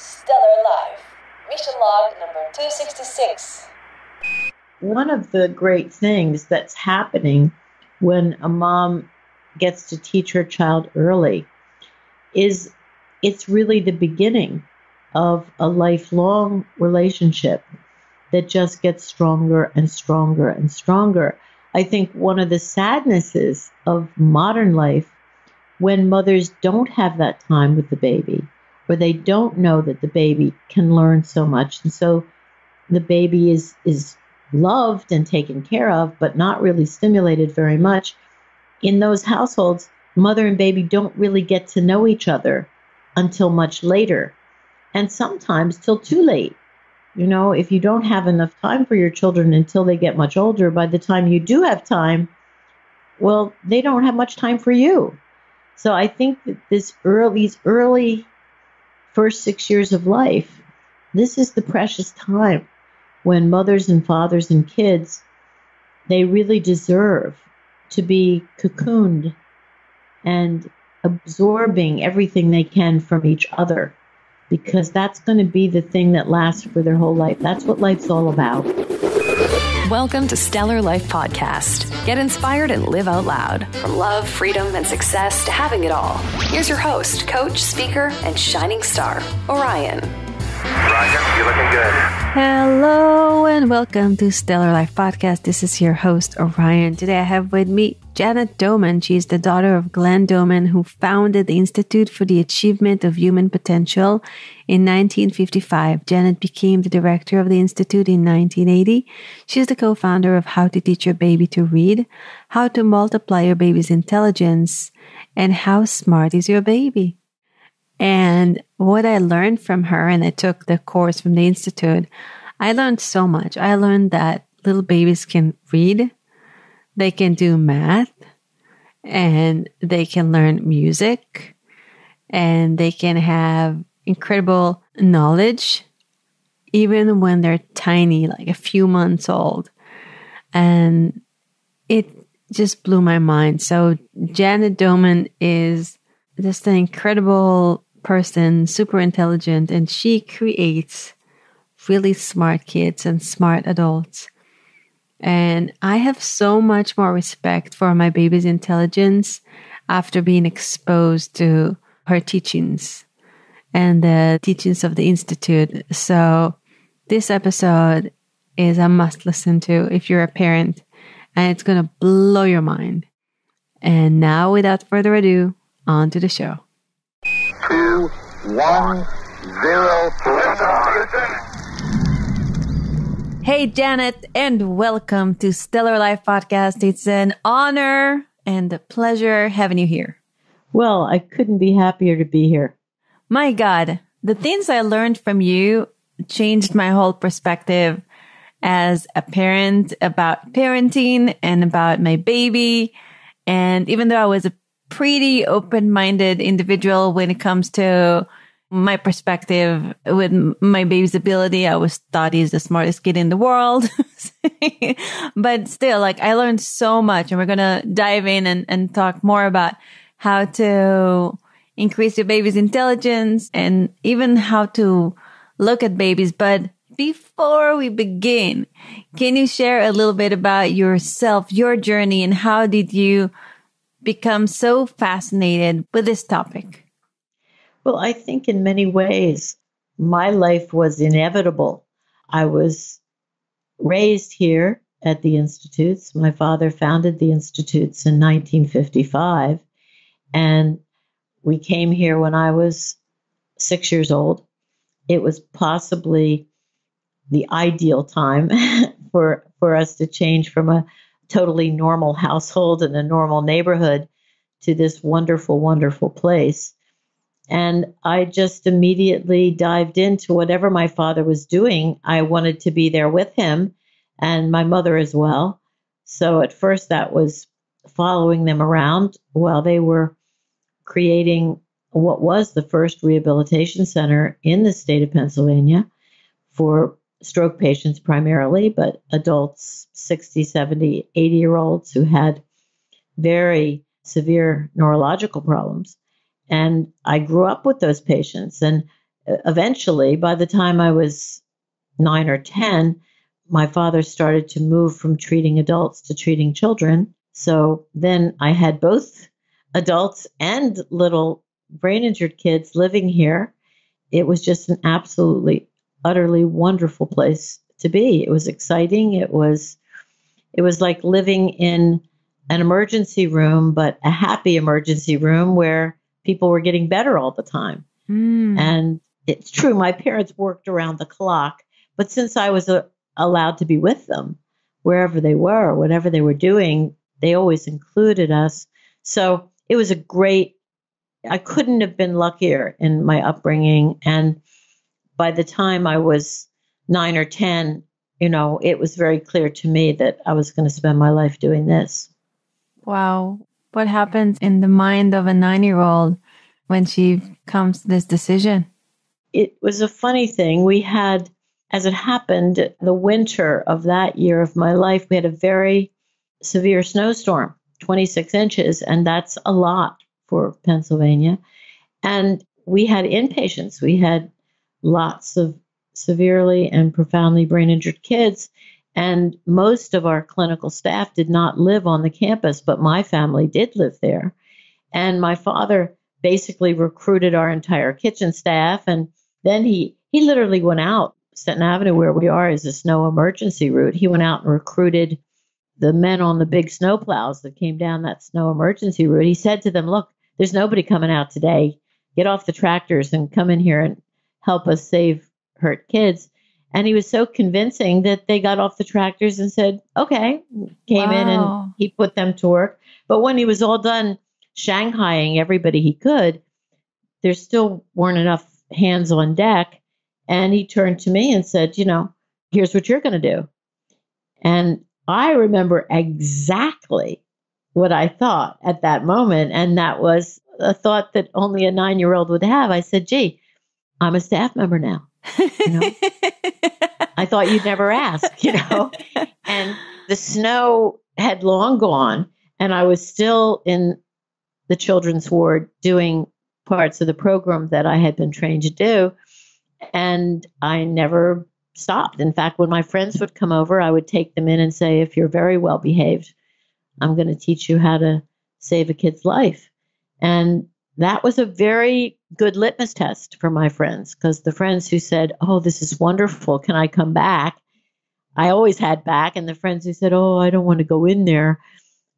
Stellar Life, mission log number 266. One of the great things that's happening when a mom gets to teach her child early is it's really the beginning of a lifelong relationship that just gets stronger and stronger and stronger. I think one of the sadnesses of modern life when mothers don't have that time with the baby or they don't know that the baby can learn so much. And so the baby is is loved and taken care of but not really stimulated very much. In those households mother and baby don't really get to know each other until much later and sometimes till too late. You know if you don't have enough time for your children until they get much older by the time you do have time well they don't have much time for you. So i think that this early these early first six years of life, this is the precious time when mothers and fathers and kids, they really deserve to be cocooned and absorbing everything they can from each other because that's going to be the thing that lasts for their whole life. That's what life's all about. Welcome to Stellar Life Podcast. Get inspired and live out loud. From love, freedom, and success to having it all. Here's your host, coach, speaker, and shining star, Orion. Roger, you're looking good. Hello and welcome to Stellar Life Podcast. This is your host, Orion. Today I have with me Janet Doman. She is the daughter of Glenn Doman, who founded the Institute for the Achievement of Human Potential in 1955. Janet became the director of the Institute in 1980. She is the co-founder of How to Teach Your Baby to Read, How to Multiply Your Baby's Intelligence, and How Smart is Your Baby. And what I learned from her, and I took the course from the Institute, I learned so much. I learned that little babies can read, they can do math, and they can learn music, and they can have incredible knowledge even when they're tiny, like a few months old. And it just blew my mind. So Janet Doman is just an incredible person, super intelligent, and she creates really smart kids and smart adults. And I have so much more respect for my baby's intelligence after being exposed to her teachings and the teachings of the Institute. So, this episode is a must listen to if you're a parent, and it's going to blow your mind. And now, without further ado, on to the show two, one, zero. Hey, Janet, and welcome to Stellar Life Podcast. It's an honor and a pleasure having you here. Well, I couldn't be happier to be here. My God, the things I learned from you changed my whole perspective as a parent about parenting and about my baby. And even though I was a pretty open minded individual when it comes to my perspective with my baby's ability. I was thought he's the smartest kid in the world. but still, like I learned so much and we're going to dive in and, and talk more about how to increase your baby's intelligence and even how to look at babies. But before we begin, can you share a little bit about yourself, your journey and how did you become so fascinated with this topic? Well, I think in many ways, my life was inevitable. I was raised here at the Institutes. My father founded the Institutes in 1955, and we came here when I was six years old. It was possibly the ideal time for for us to change from a totally normal household and a normal neighborhood to this wonderful, wonderful place. And I just immediately dived into whatever my father was doing. I wanted to be there with him and my mother as well. So at first, that was following them around while they were creating what was the first rehabilitation center in the state of Pennsylvania for stroke patients primarily, but adults, 60, 70, 80 year olds who had very severe neurological problems. And I grew up with those patients. And uh, eventually, by the time I was nine or 10, my father started to move from treating adults to treating children. So then I had both adults and little brain injured kids living here. It was just an absolutely, utterly wonderful place to be. It was exciting. It was, it was like living in an emergency room, but a happy emergency room where people were getting better all the time. Mm. And it's true, my parents worked around the clock, but since I was uh, allowed to be with them wherever they were, whatever they were doing, they always included us. So it was a great, I couldn't have been luckier in my upbringing. And by the time I was nine or 10, you know, it was very clear to me that I was going to spend my life doing this. Wow. What happens in the mind of a nine year old when she comes to this decision? It was a funny thing. We had, as it happened, the winter of that year of my life, we had a very severe snowstorm, 26 inches, and that's a lot for Pennsylvania. And we had inpatients. We had lots of severely and profoundly brain injured kids. And most of our clinical staff did not live on the campus, but my family did live there. And my father basically recruited our entire kitchen staff. And then he, he literally went out. Stenton Avenue, where we are, is a snow emergency route. He went out and recruited the men on the big snow plows that came down that snow emergency route. He said to them, Look, there's nobody coming out today. Get off the tractors and come in here and help us save hurt kids. And he was so convincing that they got off the tractors and said, okay, came in and he put them to work. But when he was all done shanghaiing everybody he could, there still weren't enough hands on deck. And he turned to me and said, you know, here's what you're going to do. And I remember exactly what I thought at that moment. And that was a thought that only a nine year old would have. I said, gee, I'm a staff member now. Know? I thought you'd never ask, you know? and the snow had long gone, and I was still in the children's ward doing parts of the program that I had been trained to do. And I never stopped. In fact, when my friends would come over, I would take them in and say, if you're very well behaved, I'm going to teach you how to save a kid's life. And that was a very good litmus test for my friends because the friends who said, Oh, this is wonderful. Can I come back? I always had back. And the friends who said, Oh, I don't want to go in there,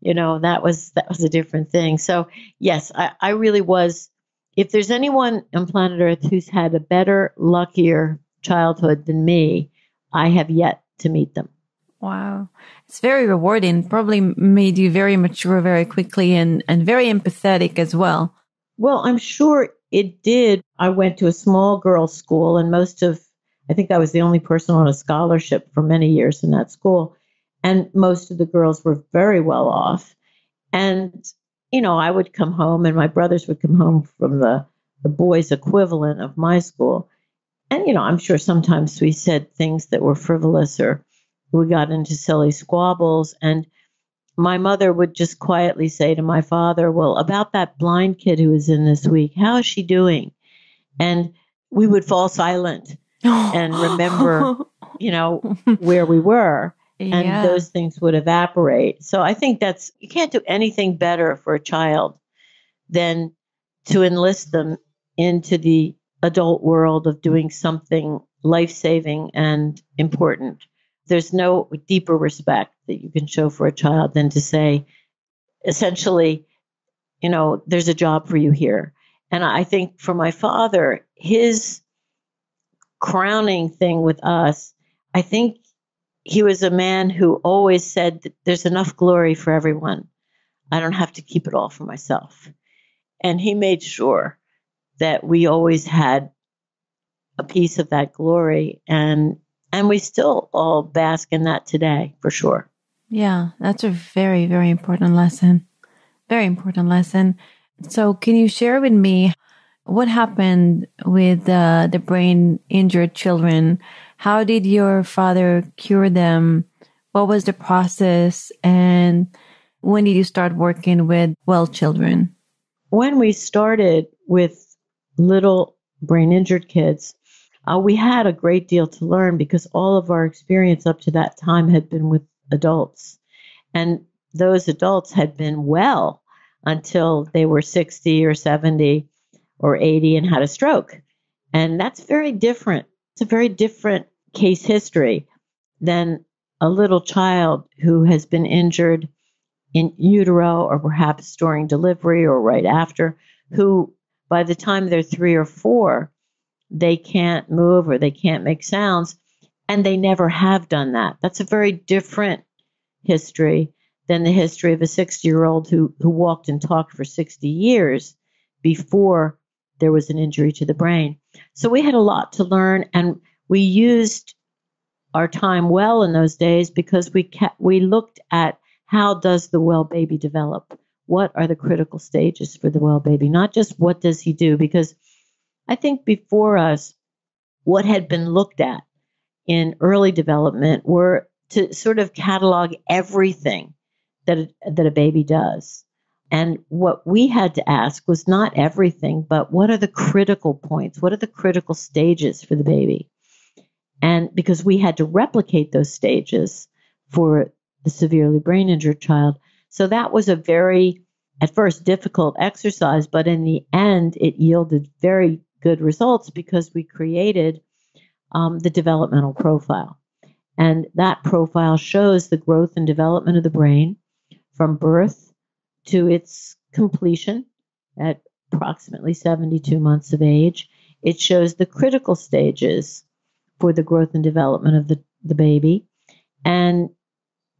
you know, that was that was a different thing. So yes, I, I really was if there's anyone on planet Earth who's had a better, luckier childhood than me, I have yet to meet them. Wow. It's very rewarding. Probably made you very mature very quickly and, and very empathetic as well. Well, I'm sure it did. I went to a small girls' school, and most of, I think I was the only person on a scholarship for many years in that school. And most of the girls were very well off. And, you know, I would come home, and my brothers would come home from the, the boys' equivalent of my school. And, you know, I'm sure sometimes we said things that were frivolous or we got into silly squabbles. And my mother would just quietly say to my father, Well, about that blind kid who was in this week, how is she doing? And we would fall silent and remember, you know, where we were, and Yeah. those things would evaporate. So I think that's, you can't do anything better for a child than to enlist them into the adult world of doing something life saving and important there's no deeper respect that you can show for a child than to say, essentially, you know, there's a job for you here. And I think for my father, his crowning thing with us, I think he was a man who always said there's enough glory for everyone. I don't have to keep it all for myself. And he made sure that we always had a piece of that glory and and we still all bask in that today for sure. Yeah, that's a very, very important lesson. Very important lesson. So, can you share with me what happened with uh, the brain injured children? How did your father cure them? What was the process? And when did you start working with well children? When we started with little brain injured kids, uh, we had a great deal to learn because all of our experience up to that time had been with adults. And those adults had been well until they were 60 or 70 or 80 and had a stroke. And that's very different. It's a very different case history than a little child who has been injured in utero or perhaps during delivery or right after, who by the time they're three or four, they can't move or they can't make sounds. And they never have done that. That's a very different history than the history of a 60 year old who, who walked and talked for 60 years before there was an injury to the brain. So we had a lot to learn and we used our time well in those days because we kept, we looked at how does the well baby develop? What are the critical stages for the well baby? Not just what does he do because I think before us what had been looked at in early development were to sort of catalog everything that a, that a baby does. And what we had to ask was not everything, but what are the critical points? What are the critical stages for the baby? And because we had to replicate those stages for the severely brain injured child. So that was a very, at first, difficult exercise, but in the end, it yielded very good results because we created um, the developmental profile. And that profile shows the growth and development of the brain from birth to its completion at approximately 72 months of age. It shows the critical stages for the growth and development of the, the baby. And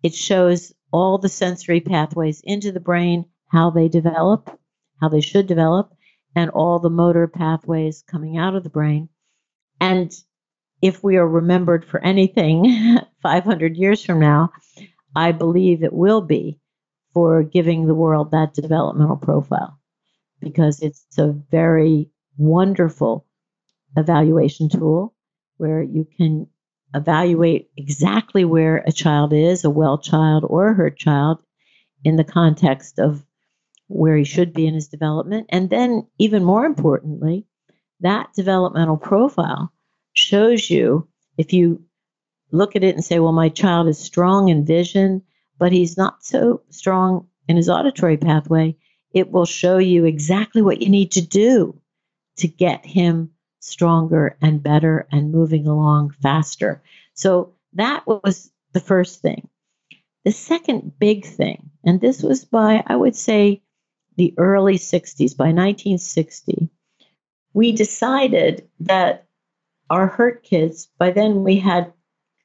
it shows all the sensory pathways into the brain, how they develop, how they should develop, and all the motor pathways coming out of the brain. And if we are remembered for anything 500 years from now, I believe it will be for giving the world that developmental profile because it's a very wonderful evaluation tool where you can evaluate exactly where a child is, a well child or a hurt child, in the context of where he should be in his development. And then, even more importantly, that developmental profile shows you if you look at it and say, well, my child is strong in vision, but he's not so strong in his auditory pathway, it will show you exactly what you need to do to get him stronger and better and moving along faster. So that was the first thing. The second big thing, and this was by, I would say, the early 60s, by 1960, we decided that our hurt kids, by then we had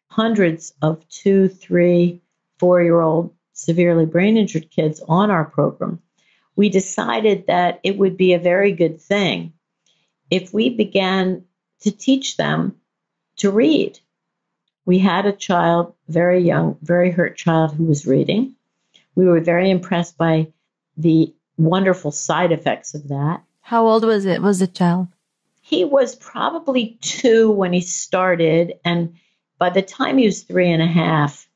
hundreds of two, three, four year old severely brain injured kids on our program. We decided that it would be a very good thing if we began to teach them to read. We had a child, very young, very hurt child, who was reading. We were very impressed by the wonderful side effects of that. How old was it? Was the child? He was probably two when he started, and by the time he was three and a half,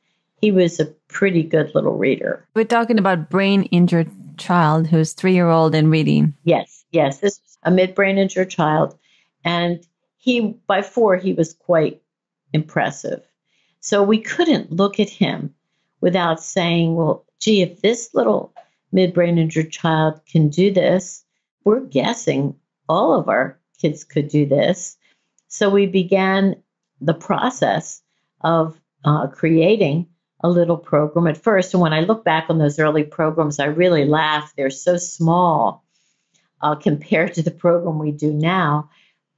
he was a pretty good little reader. We're talking about brain injured child who's three year old and reading. Yes, yes. This was a midbrain injured child. And he by four he was quite impressive. So we couldn't look at him without saying, well, gee, if this little midbrain injured child can do this, we're guessing all of our kids could do this. So we began the process of uh, creating a little program at first. And when I look back on those early programs, I really laugh. They're so small uh, compared to the program we do now.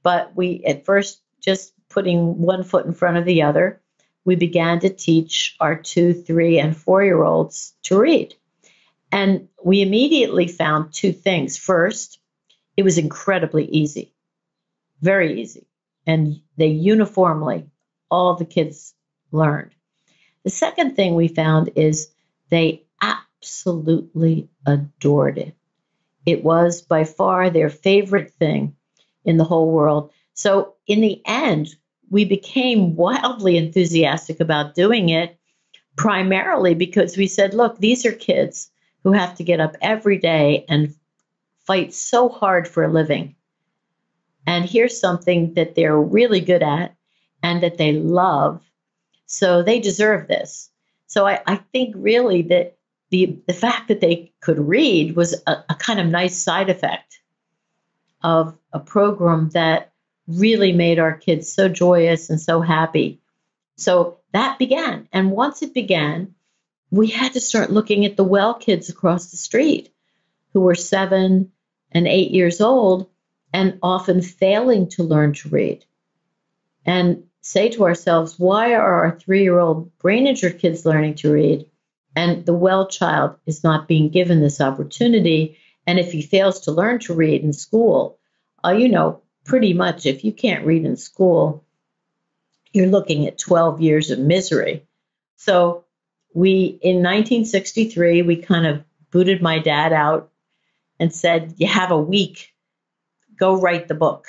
But we, at first, just putting one foot in front of the other, we began to teach our two, three, and four year olds to read. And we immediately found two things. First, it was incredibly easy, very easy. And they uniformly, all the kids learned. The second thing we found is they absolutely adored it. It was by far their favorite thing in the whole world. So, in the end, we became wildly enthusiastic about doing it, primarily because we said, look, these are kids who have to get up every day and fight so hard for a living. And here's something that they're really good at and that they love. So they deserve this. So I, I think really that the, the fact that they could read was a, a kind of nice side effect of a program that really made our kids so joyous and so happy. So that began. And once it began, we had to start looking at the well kids across the street who were seven and eight years old and often failing to learn to read. And say to ourselves, why are our three year old brain injured kids learning to read? And the well child is not being given this opportunity. And if he fails to learn to read in school, uh, you know, pretty much if you can't read in school, you're looking at 12 years of misery. So we, in 1963, we kind of booted my dad out and said, You have a week, go write the book.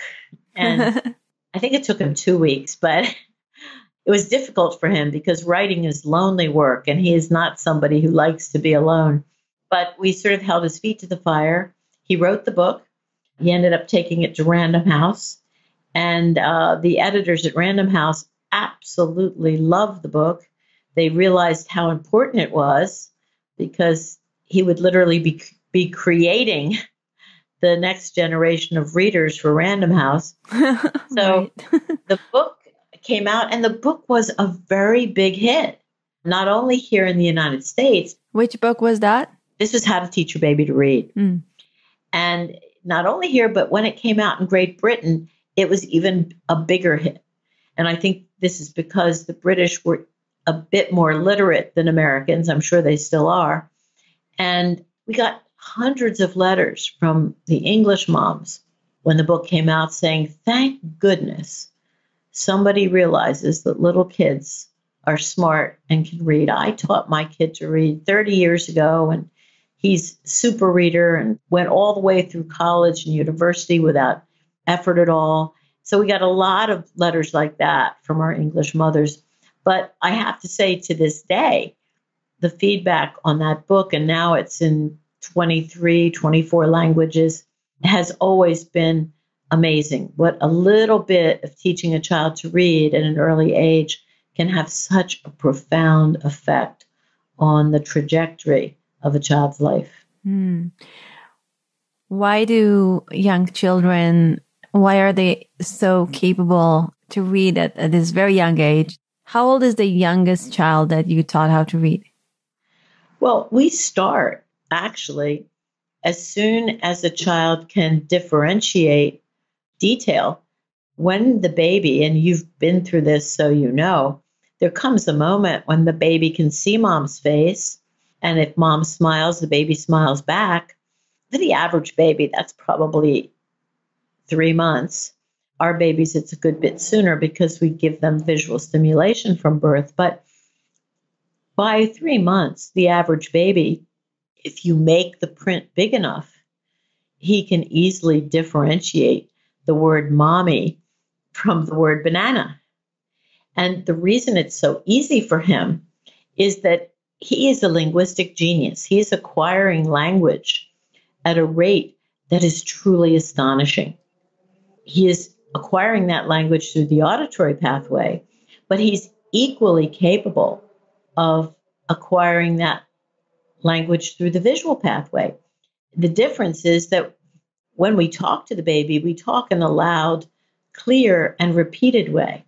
And I think it took him two weeks, but it was difficult for him because writing is lonely work and he is not somebody who likes to be alone. But we sort of held his feet to the fire. He wrote the book. He ended up taking it to Random House. And uh, the editors at Random House absolutely loved the book. They realized how important it was because he would literally be, be creating the next generation of readers for Random House. So the book came out, and the book was a very big hit, not only here in the United States. Which book was that? This was How to Teach Your Baby to Read. Mm. And not only here, but when it came out in Great Britain, it was even a bigger hit. And I think this is because the British were a bit more literate than Americans. I'm sure they still are. And we got hundreds of letters from the English moms when the book came out saying, Thank goodness somebody realizes that little kids are smart and can read. I taught my kid to read 30 years ago, and he's super reader and went all the way through college and university without effort at all. So we got a lot of letters like that from our English mothers. But I have to say, to this day, the feedback on that book, and now it's in 23, 24 languages, has always been amazing. What a little bit of teaching a child to read at an early age can have such a profound effect on the trajectory of a child's life. Hmm. Why do young children, why are they so capable to read at, at this very young age? How old is the youngest child that you taught how to read? Well, we start actually as soon as a child can differentiate detail. When the baby, and you've been through this so you know, there comes a moment when the baby can see mom's face. And if mom smiles, the baby smiles back. For the average baby, that's probably three months. Our babies, it's a good bit sooner because we give them visual stimulation from birth. But by three months, the average baby, if you make the print big enough, he can easily differentiate the word mommy from the word banana. And the reason it's so easy for him is that he is a linguistic genius. He is acquiring language at a rate that is truly astonishing. He is acquiring that language through the auditory pathway, but he's equally capable of acquiring that language through the visual pathway. The difference is that when we talk to the baby, we talk in a loud, clear, and repeated way.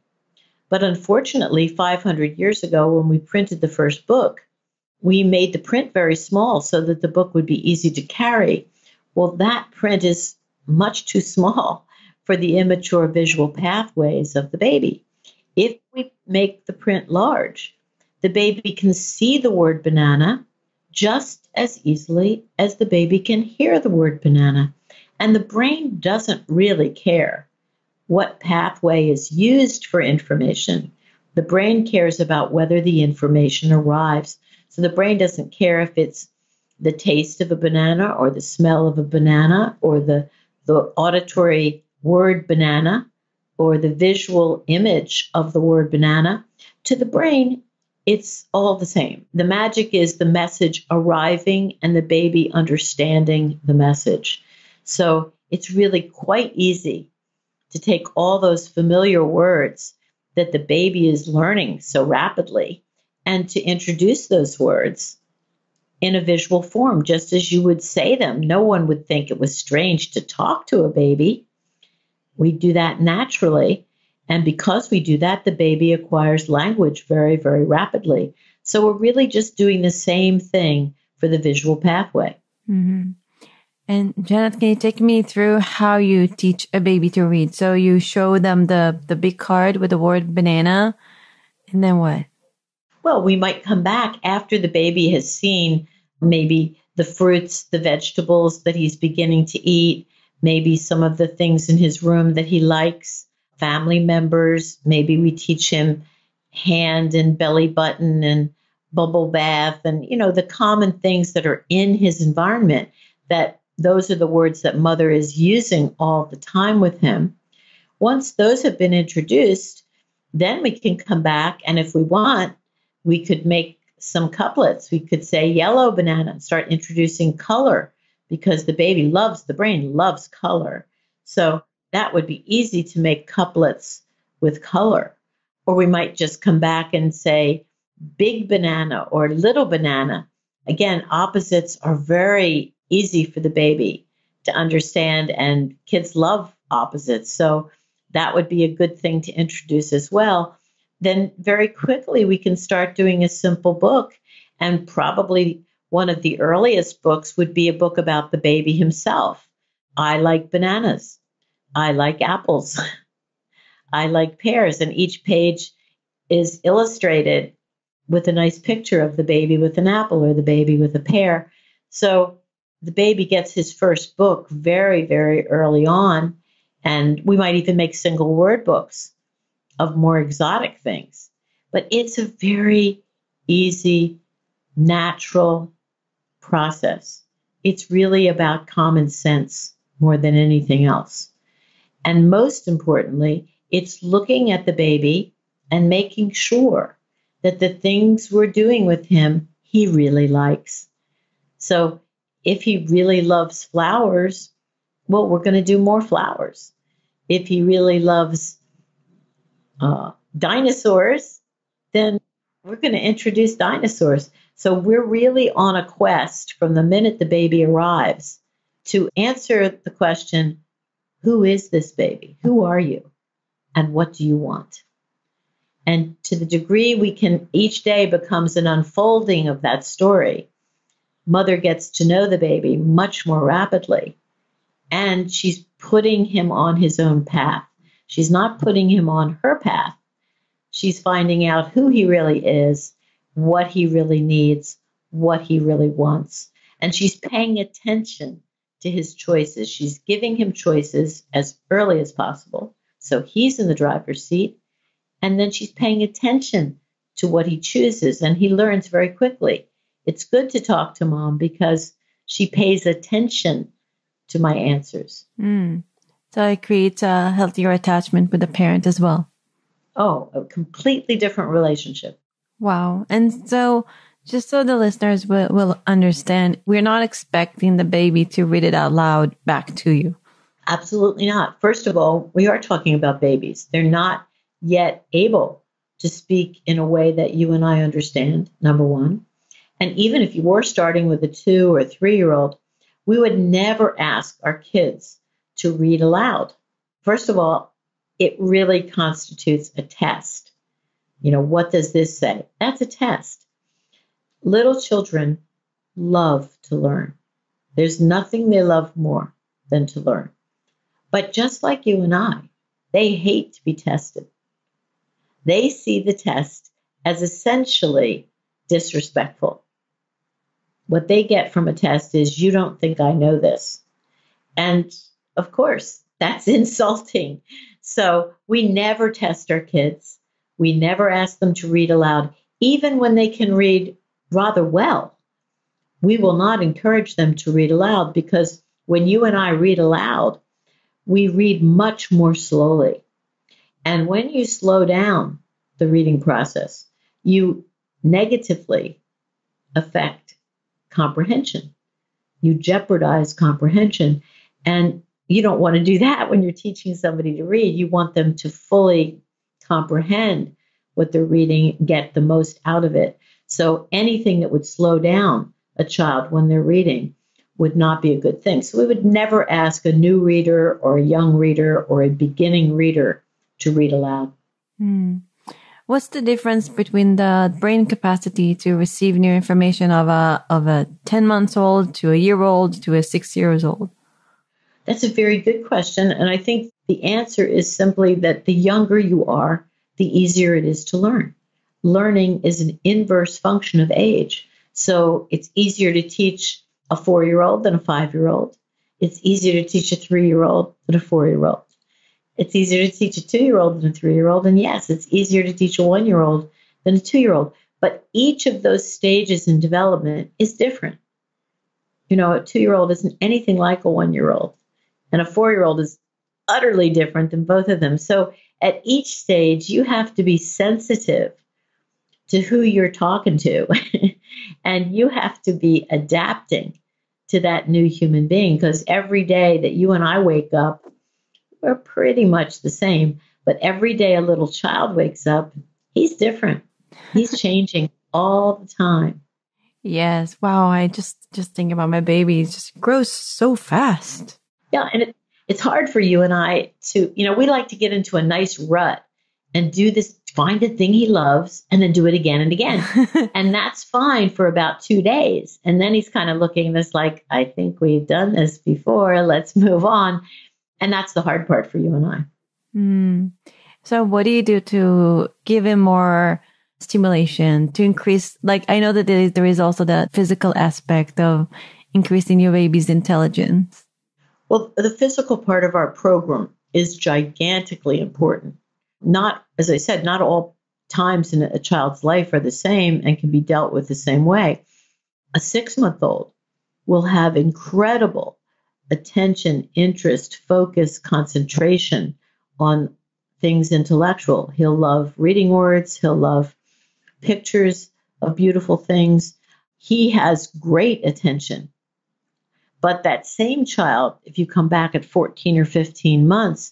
But unfortunately, 500 years ago, when we printed the first book, we made the print very small so that the book would be easy to carry. Well, that print is much too small for the immature visual pathways of the baby. If we make the print large, the baby can see the word banana just as easily as the baby can hear the word banana. And the brain doesn't really care what pathway is used for information. The brain cares about whether the information arrives. So the brain doesn't care if it's the taste of a banana or the smell of a banana or the, the auditory word banana or the visual image of the word banana. To the brain, it's all the same. The magic is the message arriving and the baby understanding the message. So it's really quite easy to take all those familiar words that the baby is learning so rapidly and to introduce those words in a visual form, just as you would say them. No one would think it was strange to talk to a baby. We do that naturally. And because we do that, the baby acquires language very, very rapidly. So we're really just doing the same thing for the visual pathway. Mm-hmm. And Janet, can you take me through how you teach a baby to read? So you show them the the big card with the word banana, and then what? Well, we might come back after the baby has seen maybe the fruits, the vegetables that he's beginning to eat, maybe some of the things in his room that he likes, family members. Maybe we teach him hand and belly button and bubble bath and, you know, the common things that are in his environment that those are the words that mother is using all the time with him. Once those have been introduced, then we can come back and if we want, we could make some couplets. We could say yellow banana and start introducing color because the baby loves, the brain loves color. So that would be easy to make couplets with color. Or we might just come back and say big banana or little banana. Again, opposites are very easy for the baby to understand, and kids love opposites. So that would be a good thing to introduce as well then very quickly we can start doing a simple book. And probably one of the earliest books would be a book about the baby himself. I like bananas. I like apples. I like pears. And each page is illustrated with a nice picture of the baby with an apple or the baby with a pear. So the baby gets his first book very, very early on. And we might even make single word books of more exotic things. But it's a very easy, natural process. It's really about common sense more than anything else. And most importantly, it's looking at the baby and making sure that the things we're doing with him, he really likes. So if he really loves flowers, well, we're going to do more flowers. If he really loves uh, dinosaurs, then we're going to introduce dinosaurs. So we're really on a quest from the minute the baby arrives to answer the question who is this baby? Who are you? And what do you want? And to the degree we can, each day becomes an unfolding of that story. Mother gets to know the baby much more rapidly, and she's putting him on his own path. She's not putting him on her path. She's finding out who he really is, what he really needs, what he really wants. And she's paying attention to his choices. She's giving him choices as early as possible. So he's in the driver's seat. And then she's paying attention to what he chooses. And he learns very quickly. It's good to talk to mom because she pays attention to my answers. Mm. So it creates a healthier attachment with the parent as well. Oh, a completely different relationship. Wow. And so, just so the listeners will, will understand, we're not expecting the baby to read it out loud back to you. Absolutely not. First of all, we are talking about babies. They're not yet able to speak in a way that you and I understand, number one. And even if you were starting with a two or three year old, we would never ask our kids to read aloud. First of all, it really constitutes a test. You know, what does this say? That's a test. Little children love to learn. There's nothing they love more than to learn. But just like you and I, they hate to be tested. They see the test as essentially disrespectful. What they get from a test is, you don't think I know this. And of course, that's insulting. So we never test our kids. We never ask them to read aloud, even when they can read rather well. We will not encourage them to read aloud because when you and I read aloud, we read much more slowly. And when you slow down the reading process, you negatively affect comprehension. You jeopardize comprehension. And you don't want to do that when you're teaching somebody to read. You want them to fully comprehend what they're reading, get the most out of it. So anything that would slow down a child when they're reading would not be a good thing. So we would never ask a new reader or a young reader or a beginning reader to read aloud. Hmm. What's the difference between the brain capacity to receive new information of a of a 10 months old to a year old to a 6 years old? That's a very good question and I think the answer is simply that the younger you are, the easier it is to learn. Learning is an inverse function of age. So it's easier to teach a 4-year-old than a 5-year-old. It's easier to teach a 3-year-old than a 4-year-old. It's easier to teach a two year old than a three year old. And yes, it's easier to teach a one year old than a two year old. But each of those stages in development is different. You know, a two year old isn't anything like a one year old, and a four year old is utterly different than both of them. So at each stage, you have to be sensitive to who you're talking to, and you have to be adapting to that new human being because every day that you and I wake up, we're pretty much the same. But every day a little child wakes up, he's different. He's changing all the time. Yes. Wow. I just just think about my baby. It just grows so fast. Yeah, and it, it's hard for you and I to, you know, we like to get into a nice rut and do this, find a thing he loves, and then do it again and again. and that's fine for about two days. And then he's kind of looking this like, I think we've done this before. Let's move on. And that's the hard part for you and I. Mm. So, what do you do to give him more stimulation to increase? Like, I know that there is, there is also the physical aspect of increasing your baby's intelligence. Well, the physical part of our program is gigantically important. Not, as I said, not all times in a child's life are the same and can be dealt with the same way. A six month old will have incredible attention, interest, focus, concentration on things intellectual. He'll love reading words, he'll love pictures of beautiful things. He has great attention. But that same child, if you come back at 14 or 15 months,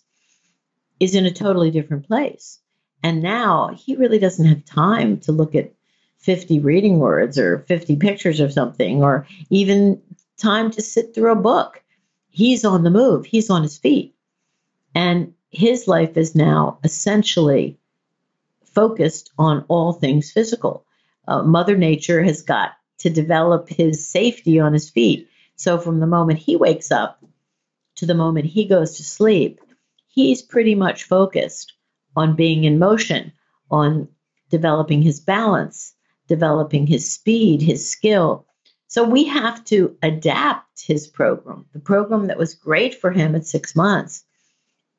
is in a totally different place. And now he really doesn't have time to look at 50 reading words or 50 pictures of something, or even time to sit through a book he's on the move, he's on his feet. And his life is now essentially focused on all things physical. Uh, Mother Nature has got to develop his safety on his feet. So from the moment he wakes up to the moment he goes to sleep, he's pretty much focused on being in motion, on developing his balance, developing his speed, his skill, so we have to adapt his program. The program that was great for him at six months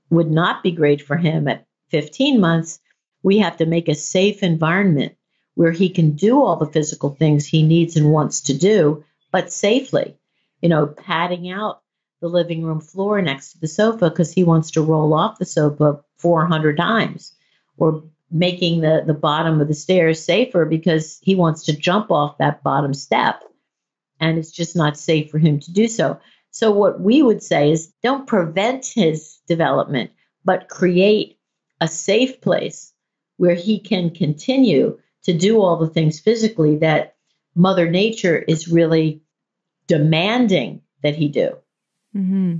would not be great for him at 15 months. We have to make a safe environment where he can do all the physical things he needs and wants to do, but safely. You know, padding out the living room floor next to the sofa because he wants to roll off the sofa 400 times, or making the, the bottom of the stairs safer because he wants to jump off that bottom step and it's just not safe for him to do so. So, what we would say is don't prevent his development, but create a safe place where he can continue to do all the things physically that Mother Nature is really demanding that he do. Mm-hmm.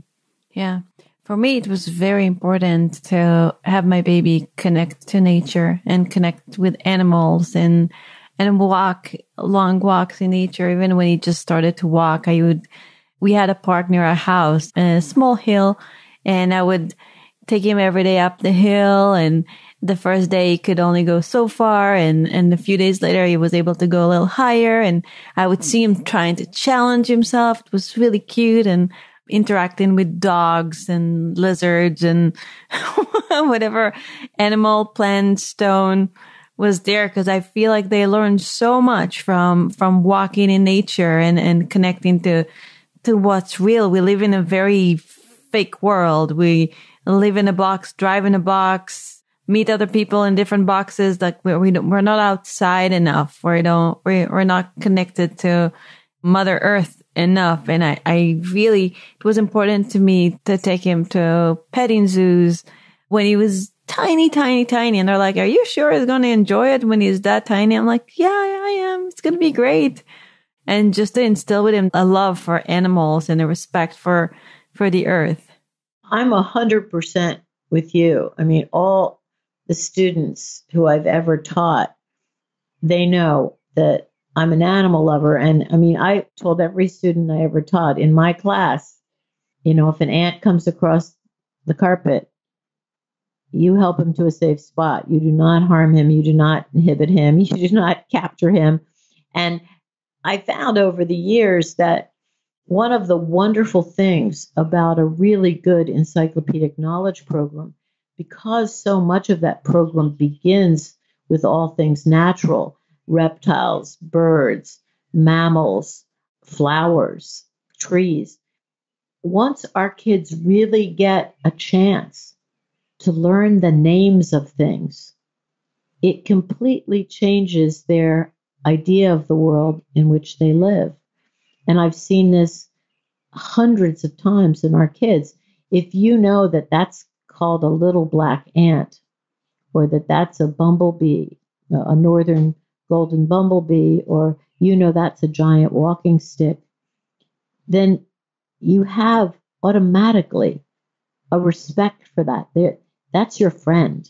Yeah. For me, it was very important to have my baby connect to nature and connect with animals and and walk long walks in nature. Even when he just started to walk, I would, we had a park near our house, a small hill, and I would take him every day up the hill. And the first day he could only go so far. And, and a few days later, he was able to go a little higher. And I would see him trying to challenge himself. It was really cute and interacting with dogs and lizards and whatever animal, plant, stone was there because I feel like they learned so much from from walking in nature and and connecting to to what's real. We live in a very fake world. We live in a box, drive in a box, meet other people in different boxes. Like we, we we're not outside enough. We don't we we're not connected to Mother Earth enough. And I, I really, it was important to me to take him to petting zoos when he was tiny, tiny, tiny. And they're like, are you sure he's going to enjoy it when he's that tiny? I'm like, yeah, I am. It's going to be great. And just to instill with him a love for animals and a respect for, for the earth. I'm a hundred percent with you. I mean, all the students who I've ever taught, they know that I'm an animal lover. And I mean, I told every student I ever taught in my class, you know, if an ant comes across the carpet, you help him to a safe spot. You do not harm him. You do not inhibit him. You do not capture him. And I found over the years that one of the wonderful things about a really good encyclopedic knowledge program, because so much of that program begins with all things natural reptiles, birds, mammals, flowers, trees. Once our kids really get a chance to learn the names of things, it completely changes their idea of the world in which they live. And I've seen this hundreds of times in our kids. If you know that that's called a little black ant, or that that's a bumblebee, a northern golden bumblebee, or you know that's a giant walking stick, then you have automatically a respect for that. That's your friend.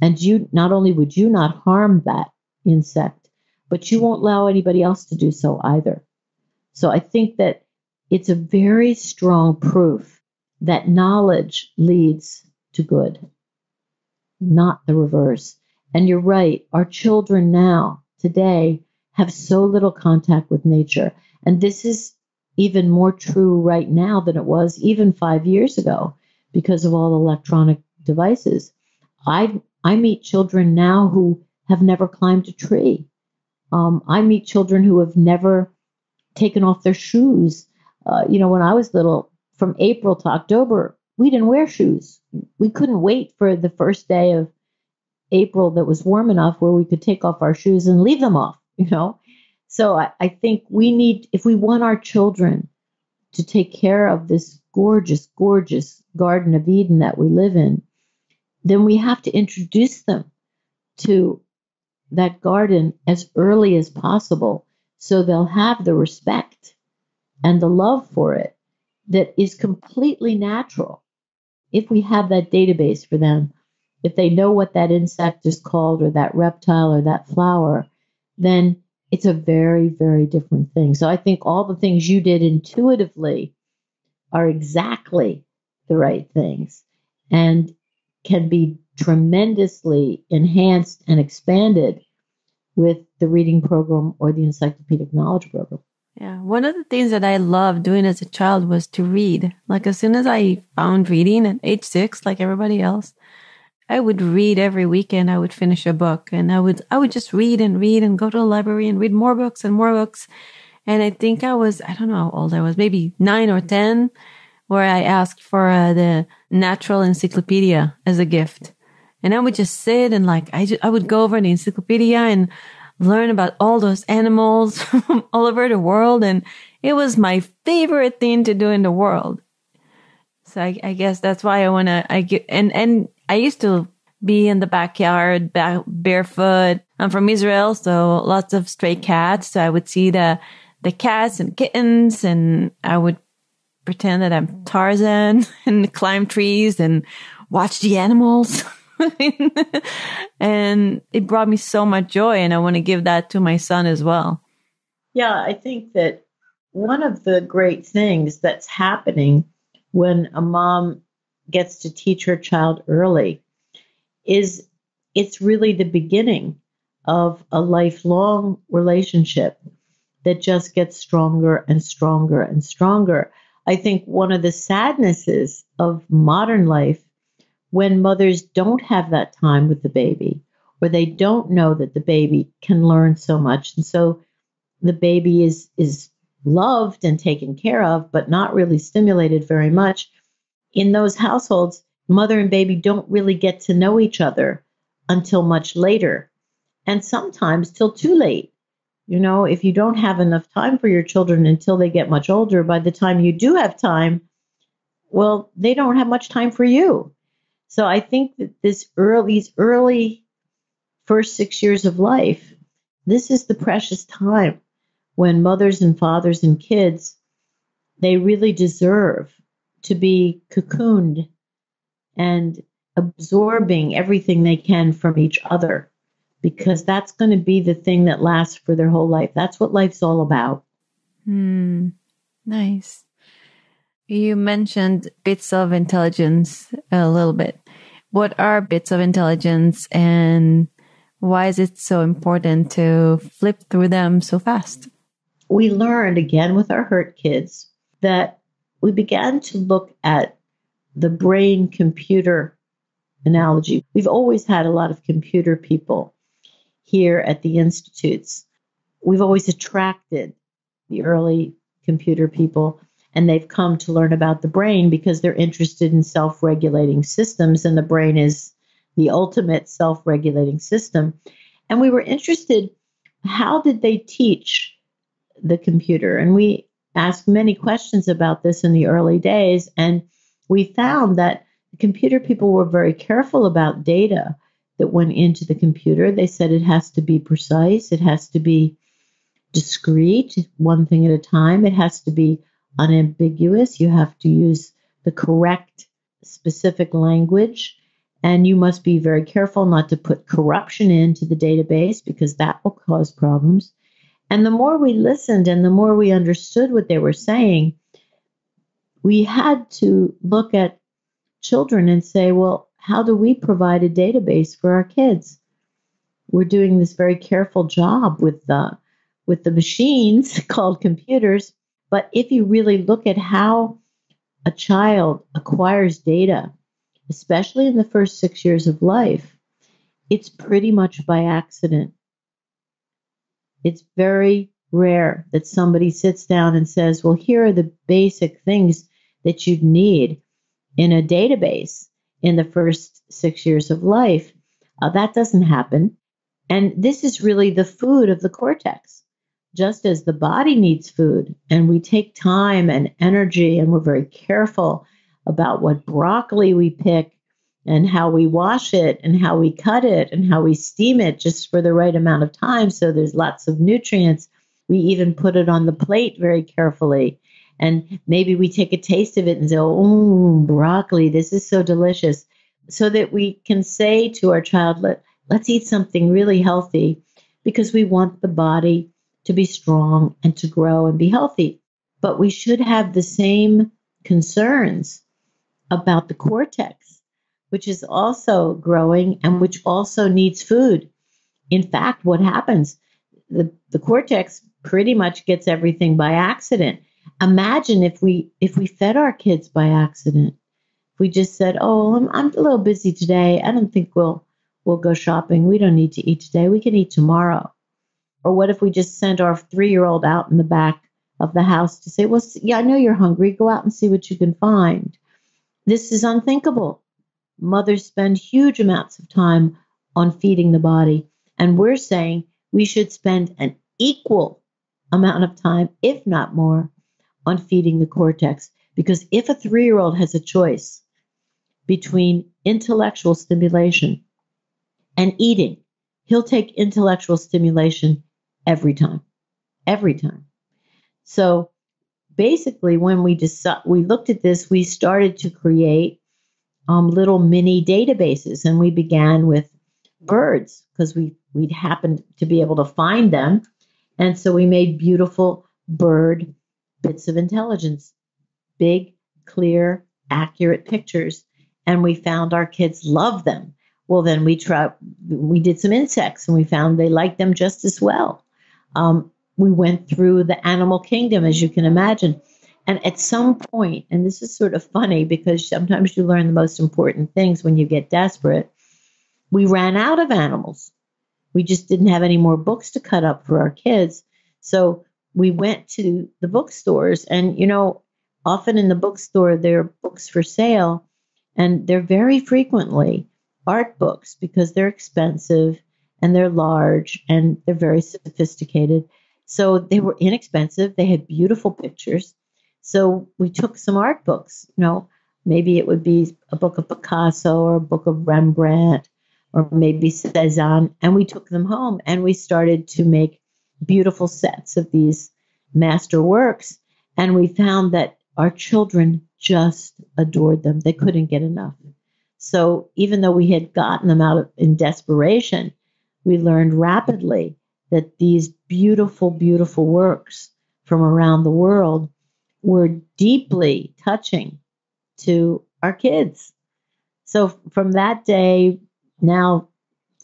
And you not only would you not harm that insect, but you won't allow anybody else to do so either. So I think that it's a very strong proof that knowledge leads to good, not the reverse. And you're right, our children now, today, have so little contact with nature. And this is even more true right now than it was even five years ago because of all electronic devices. I I meet children now who have never climbed a tree. Um, I meet children who have never taken off their shoes. Uh, you know, when I was little, from April to October, we didn't wear shoes. We couldn't wait for the first day of April that was warm enough where we could take off our shoes and leave them off, you know? So I, I think we need, if we want our children to take care of this gorgeous, gorgeous Garden of Eden that we live in, then we have to introduce them to that garden as early as possible so they'll have the respect and the love for it that is completely natural if we have that database for them if they know what that insect is called or that reptile or that flower then it's a very very different thing so i think all the things you did intuitively are exactly the right things and can be tremendously enhanced and expanded with the reading program or the encyclopedic knowledge program. Yeah. One of the things that I loved doing as a child was to read. Like as soon as I found reading at age six, like everybody else, I would read every weekend. I would finish a book and I would, I would just read and read and go to the library and read more books and more books. And I think I was, I don't know how old I was, maybe nine or 10, where I asked for uh, the natural encyclopedia as a gift. And I would just sit and like, I, just, I would go over the encyclopedia and learn about all those animals from all over the world. And it was my favorite thing to do in the world. So I, I guess that's why I want to, I get, and, and I used to be in the backyard ba- barefoot. I'm from Israel, so lots of stray cats. So I would see the, the cats and kittens and I would pretend that I'm Tarzan and climb trees and watch the animals. and it brought me so much joy and I want to give that to my son as well. Yeah, I think that one of the great things that's happening when a mom gets to teach her child early is it's really the beginning of a lifelong relationship that just gets stronger and stronger and stronger. I think one of the sadnesses of modern life when mothers don't have that time with the baby or they don't know that the baby can learn so much. And so the baby is is loved and taken care of but not really stimulated very much. In those households mother and baby don't really get to know each other until much later and sometimes till too late. You know, if you don't have enough time for your children until they get much older, by the time you do have time, well, they don't have much time for you. So I think that this early, these early first six years of life, this is the precious time when mothers and fathers and kids, they really deserve to be cocooned and absorbing everything they can from each other because that's going to be the thing that lasts for their whole life. That's what life's all about. Hmm. Nice. You mentioned bits of intelligence a little bit. What are bits of intelligence and why is it so important to flip through them so fast? We learned again with our hurt kids that we began to look at the brain computer analogy. We've always had a lot of computer people here at the institutes. We've always attracted the early computer people, and they've come to learn about the brain because they're interested in self regulating systems, and the brain is the ultimate self regulating system. And we were interested how did they teach the computer? And we asked many questions about this in the early days, and we found that the computer people were very careful about data that went into the computer. They said it has to be precise, it has to be discrete, one thing at a time, it has to be unambiguous. You have to use the correct specific language. And you must be very careful not to put corruption into the database because that will cause problems. And the more we listened and the more we understood what they were saying, we had to look at children and say, well, how do we provide a database for our kids? We're doing this very careful job with the with the machines called computers, but if you really look at how a child acquires data, especially in the first 6 years of life, it's pretty much by accident. It's very rare that somebody sits down and says, "Well, here are the basic things that you'd need in a database." in the first six years of life. Uh, that doesn't happen. And this is really the food of the cortex. Just as the body needs food, and we take time and energy, and we're very careful about what broccoli we pick and how we wash it and how we cut it and how we steam it just for the right amount of time so there's lots of nutrients. We even put it on the plate very carefully and maybe we take a taste of it and say, oh, broccoli, this is so delicious. So that we can say to our child, Let, let's eat something really healthy because we want the body to be strong and to grow and be healthy. But we should have the same concerns about the cortex, which is also growing and which also needs food. In fact, what happens? The, the cortex pretty much gets everything by accident imagine if we if we fed our kids by accident if we just said oh I'm, I'm a little busy today i don't think we'll we'll go shopping we don't need to eat today we can eat tomorrow or what if we just sent our three year old out in the back of the house to say well yeah i know you're hungry. Go out and see what you can find. This is unthinkable. Mothers spend huge amounts of time on feeding the body. And we're saying we should spend an equal amount of time if not more on feeding the cortex. Because if a three year old has a choice between intellectual stimulation and eating, he'll take intellectual stimulation every time. Every time. So basically, when we decided, we looked at this, we started to create um, little mini databases, and we began with birds because we we happened to be able to find them, and so we made beautiful bird bits of intelligence, big, clear, accurate pictures. And we found our kids love them. Well, then we tried, we did some insects and we found they liked them just as well. Um, we went through the animal kingdom, as you can imagine. And at some point, and this is sort of funny because sometimes you learn the most important things when you get desperate, we ran out of animals. We just didn't have any more books to cut up for our kids. So we went to the bookstores and you know often in the bookstore there are books for sale and they're very frequently art books because they're expensive and they're large and they're very sophisticated. So they were inexpensive. They had beautiful pictures. So we took some art books, you know, maybe it would be a book of Picasso or a book of Rembrandt or maybe Cezanne, and we took them home and we started to make beautiful sets of these master works. And we found that our children just adored them. They couldn't get enough. So even though we had gotten them out of, in desperation, we learned rapidly that these beautiful, beautiful works from around the world were deeply touching to our kids. So from that day, now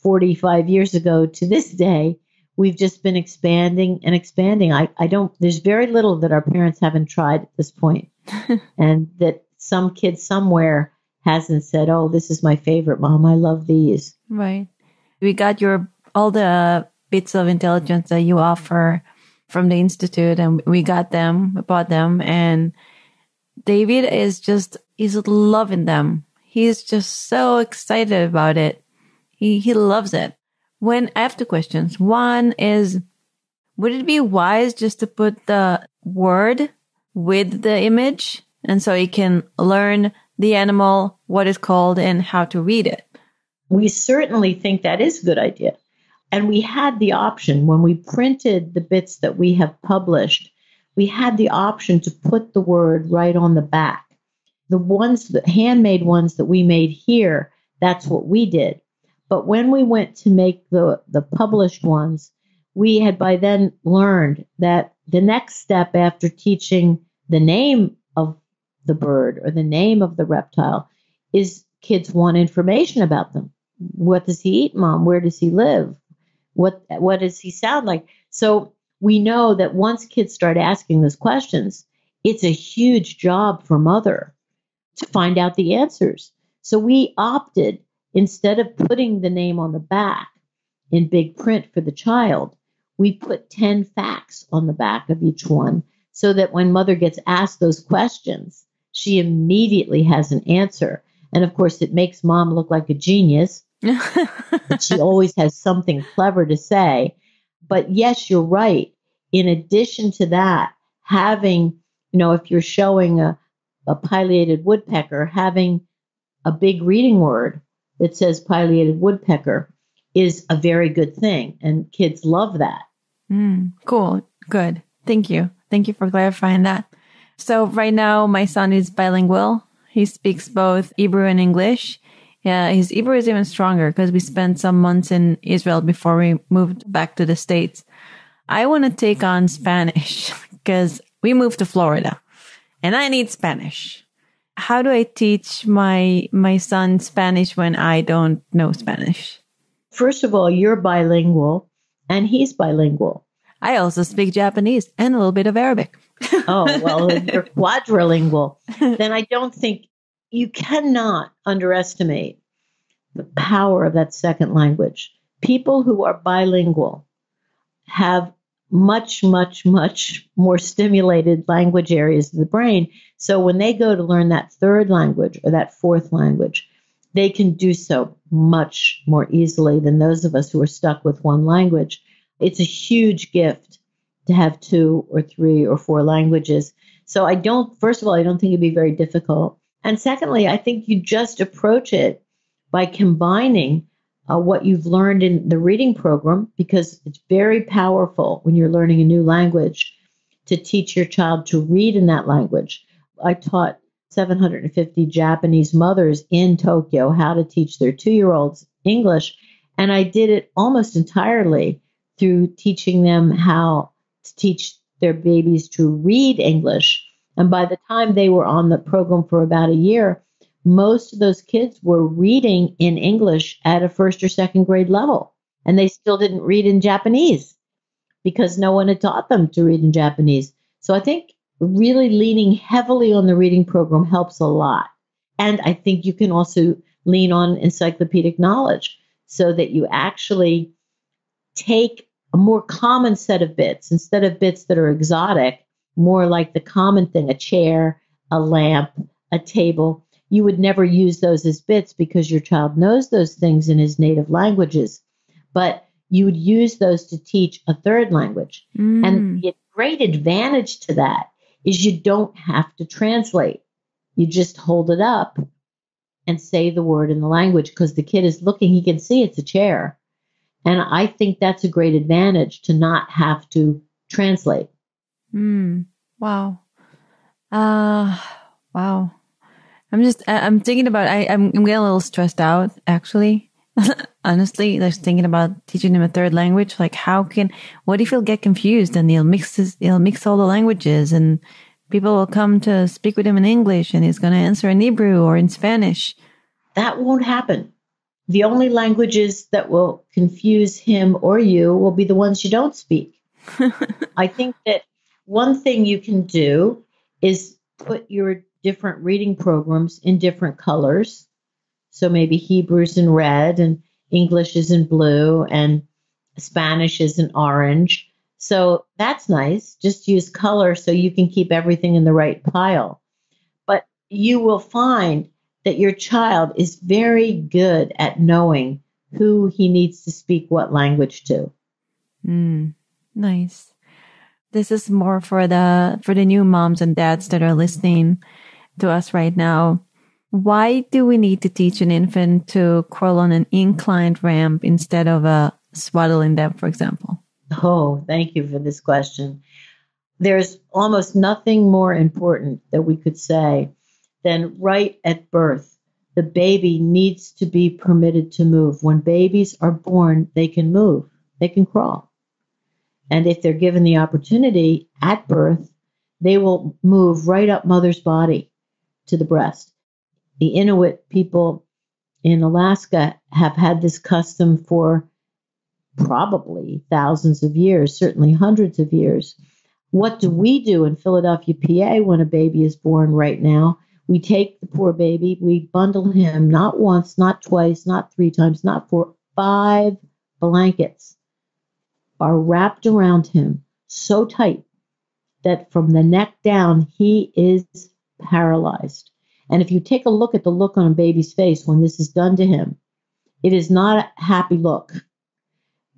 45 years ago to this day, we've just been expanding and expanding. I, I don't, there's very little that our parents haven't tried at this and that some kid somewhere hasn't said, oh, this is my favorite, mom. I love these. Right. We got your, all the bits of intelligence that you offer from the Institute and we got them, we bought them. And David is just, he's loving them. He's just so excited about it. He, he loves it. When I have two questions, one is, would it be wise just to put the word with the image? And so he can learn the animal, what it's called, and how to read it. We certainly think that is a good idea. And we had the option when we printed the bits that we have published, we had the option to put the word right on the back. The ones, the handmade ones that we made here, that's what we did. But when we went to make the, the published ones, we had by then learned that the next step after teaching the name of the bird or the name of the reptile is kids want information about them. What does he eat, mom? Where does he live? What what does he sound like? So we know that once kids start asking those questions, it's a huge job for mother to find out the answers. So we opted instead of putting the name on the back in big print for the child, we put 10 facts on the back of each one so that when mother gets asked those questions, she immediately has an answer. And of course, it makes mom look like a genius. she always has something clever to say. But yes, you're right. In addition to that, having, you know, if you're showing a, a pileated woodpecker, having a big reading word that says pileated woodpecker is a very good thing. And kids love that. Mm, cool. Good. Thank you. Thank you for clarifying that. So right now, my son is bilingual. He speaks both Hebrew and English. Yeah, his Hebrew is even stronger because we spent some months in Israel before we moved back to the States. I want to take on Spanish because we moved to Florida and I need Spanish. How do I teach my, my son Spanish when I don't know Spanish? First of all, you're bilingual and he's bilingual. I also speak Japanese and a little bit of Arabic. oh, well, you're quadrilingual, then I don't think you cannot underestimate the power of that second language. People who are bilingual have much, much, much more stimulated language areas of the brain. So when they go to learn that third language or that fourth language, they can do so much more easily than those of us who are stuck with one language. It's a huge gift to have two or three or four languages. So I don't, first of all, I don't think it'd be very difficult. And secondly, I think you just approach it by combining uh, what you've learned in the reading program because it's very powerful when you're learning a new language to teach your child to read in that language. I taught 750 Japanese mothers in Tokyo how to teach their two year olds English. And I did it almost entirely through teaching them how to teach their babies to read English. And by the time they were on the program for about a year, most of those kids were reading in English at a first or second grade level. And they still didn't read in Japanese because no one had taught them to read in Japanese. So I think really leaning heavily on the reading program helps a lot. And I think you can also lean on encyclopedic knowledge so that you actually take a more common set of bits instead of bits that are exotic, more like the common thing a chair, a lamp, a table. You would never use those as bits because your child knows those things in his native languages. but you would use those to teach a third language. Mm. And the great advantage to that is you don't have to translate. You just hold it up and say the word in the language because the kid is looking, he can see it's a chair. And I think that's a great advantage to not have to translate. Mm. Wow. Uh wow. I'm just I'm thinking about I I'm, I'm getting a little stressed out actually. Honestly, like thinking about teaching him a third language, like how can what if he'll get confused and he'll mix his, he'll mix all the languages and people will come to speak with him in English and he's going to answer in Hebrew or in Spanish. That won't happen. The only languages that will confuse him or you will be the ones you don't speak. I think that one thing you can do is put your different reading programs in different colors. So maybe Hebrew's in red and English is in blue and Spanish is in orange. So that's nice. Just use color so you can keep everything in the right pile. But you will find that your child is very good at knowing who he needs to speak what language to. Mm, nice. This is more for the for the new moms and dads that are listening to us right now. Why do we need to teach an infant to crawl on an inclined ramp instead of a swaddling them, for example? Oh, thank you for this question. There's almost nothing more important that we could say than right at birth, the baby needs to be permitted to move. When babies are born, they can move, they can crawl. And if they're given the opportunity at birth, they will move right up mother's body to the breast. The Inuit people in Alaska have had this custom for probably thousands of years, certainly hundreds of years. What do we do in Philadelphia, PA, when a baby is born right now? We take the poor baby, we bundle him not once, not twice, not three times, not four, five blankets are wrapped around him so tight that from the neck down, he is paralyzed. And if you take a look at the look on a baby's face when this is done to him, it is not a happy look.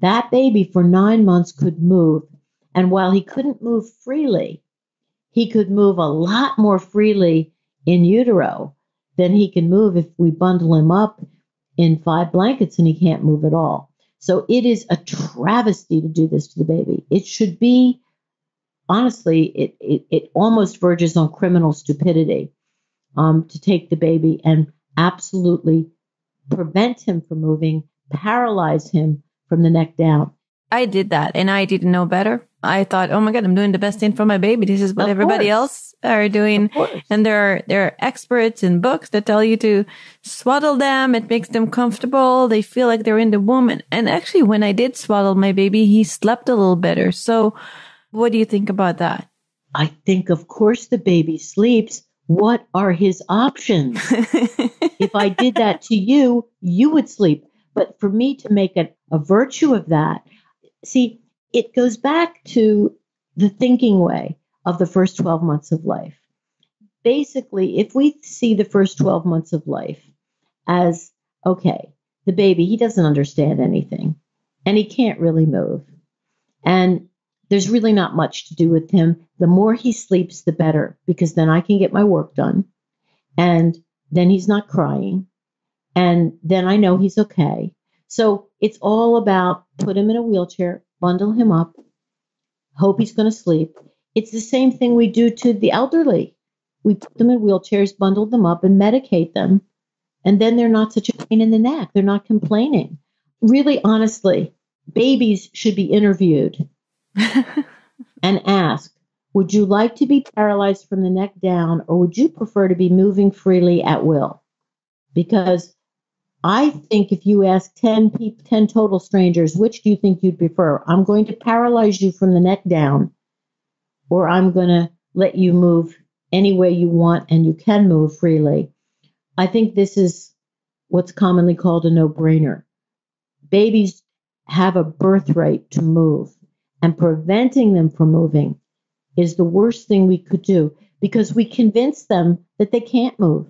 That baby for nine months could move. And while he couldn't move freely, he could move a lot more freely in utero than he can move if we bundle him up in five blankets and he can't move at all. So it is a travesty to do this to the baby. It should be, honestly, it, it, it almost verges on criminal stupidity um, to take the baby and absolutely prevent him from moving, paralyze him from the neck down. I did that and I didn't know better. I thought, oh my God, I'm doing the best thing for my baby. This is what Of everybody course. else are doing. And there are, there are experts in books that tell you to swaddle them. It makes them comfortable. They feel like they're in the womb. And, and actually, when I did swaddle my baby, he slept a little better. So what do you think about that? I think, of course, the baby sleeps. What are his options? if I did that to you, you would sleep. But for me to make it a virtue of that, see, it goes back to the thinking way of the first 12 months of life. Basically, if we see the first 12 months of life as okay, the baby, he doesn't understand anything and he can't really move. And there's really not much to do with him. The more he sleeps, the better, because then I can get my work done. And then he's not crying. And then I know he's okay. So it's all about put him in a wheelchair, bundle him up, hope he's going to sleep. It's the same thing we do to the elderly. We put them in wheelchairs, bundle them up, and medicate them. And then they're not such a pain in the neck. They're not complaining. Really, honestly, babies should be interviewed and asked, would you like to be paralyzed from the neck down, or would you prefer to be moving freely at will? Because I think if you ask 10 people, 10 total strangers, which do you think you'd prefer? I'm going to paralyze you from the neck down, or I'm going to let you move any way you want and you can move freely. I think this is what's commonly called a no brainer. Babies have a birthright to move, and preventing them from moving is the worst thing we could do because we convince them that they can't move.